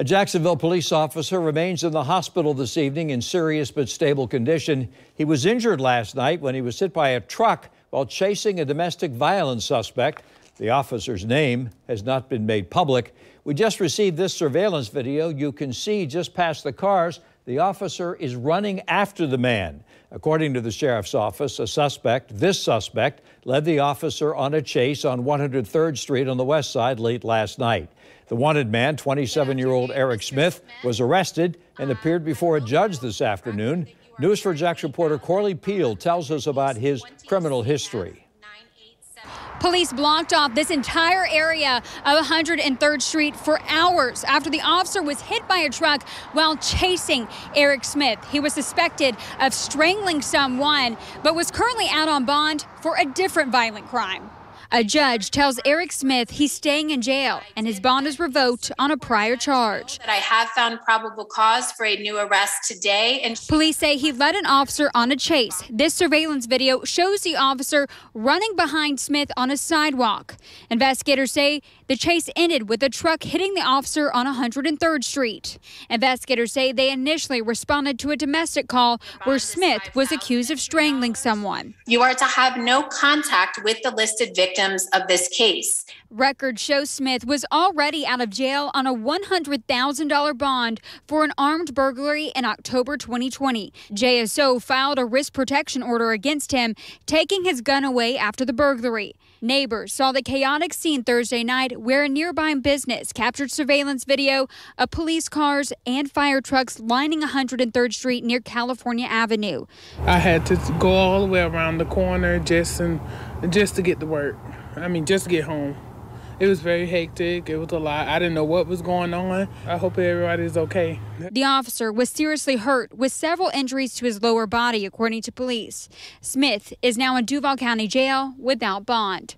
A Jacksonville police officer remains in the hospital this evening in serious but stable condition. He was injured last night when he was hit by a truck while chasing a domestic violence suspect. The officer's name has not been made public. We just received this surveillance video. You can see just past the cars, the officer is running after the man. According to the sheriff's office, a suspect, this suspect, led the officer on a chase on 103rd Street on the west side late last night. The wanted man, 27 year old Eric Smith, was arrested and appeared before a judge this afternoon. News4JAX reporter Corley Peel tells us about his criminal history. Police blocked off this entire area of 103rd Street for hours after the officer was hit by a truck while chasing Eric Smith. He was suspected of strangling someone, but was currently out on bond for a different violent crime. A judge tells Eric Smith he's staying in jail and his bond is revoked on a prior charge. I have found probable cause for a new arrest today. And police say he led an officer on a chase. This surveillance video shows the officer running behind Smith on a sidewalk. Investigators say the chase ended with a truck hitting the officer on 103rd Street. Investigators say they initially responded to a domestic call where Smith was accused of strangling someone. You are to have no contact with the listed victims of this case. Records show Smith was already out of jail on a $100,000 bond for an armed burglary in October 2020. JSO filed a risk protection order against him, taking his gun away after the burglary. Neighbors saw the chaotic scene Thursday night where a nearby business captured surveillance video of police cars and fire trucks lining 103rd Street near California Avenue. I had to go all the way around the corner just and just to get to work. I mean, just to get home. It was very hectic. It was a lot. I didn't know what was going on. I hope everybody's okay. The officer was seriously hurt with several injuries to his lower body, according to police. Smith is now in Duval County Jail without bond.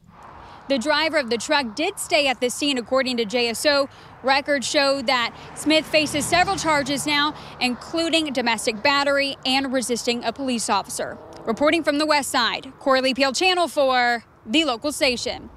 The driver of the truck did stay at the scene, according to JSO. Records show that Smith faces several charges now, including domestic battery and resisting a police officer. Reporting from the west side, Corley Peel, Channel 4, the local station.